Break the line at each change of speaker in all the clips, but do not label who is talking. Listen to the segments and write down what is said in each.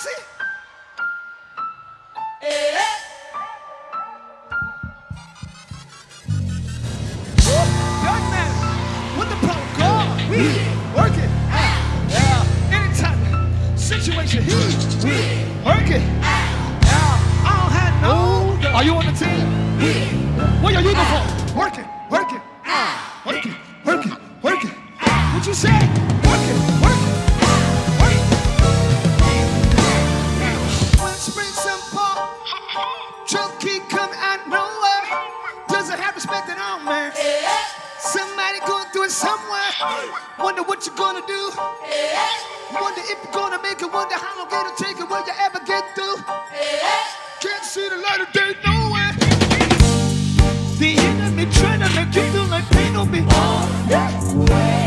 Cassie? Hey, hey. The pro God, we working out. Yeah. Anytime situation, we working out. I don't have no. Are you on the team? We. What your for? Working. Wonder what you're gonna do. Wonder if you're gonna make it. Wonder how long it'll take it. Will you ever get through? Can't see the light of day nowhere. The enemy trying to make you feel like pain on me. All the way.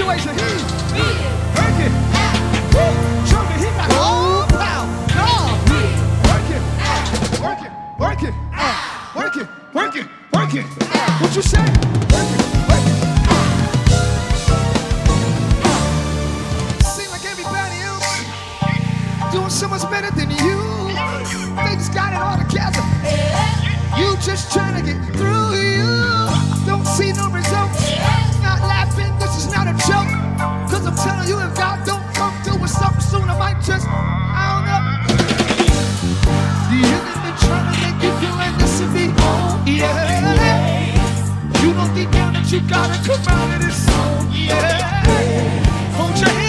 situation. He working. Woo! Truly, he got all power. What you say? doing So much better than you. They just got it all together. You just trying to get through see no results. I'm not laughing, this is not a joke. Cause I'm telling you, if God don't come through with something soon, I might just, I don't know. The enemy trying to make you feel like this should be home, yeah. You don't think now that you gotta come out of this song, yeah. Hold your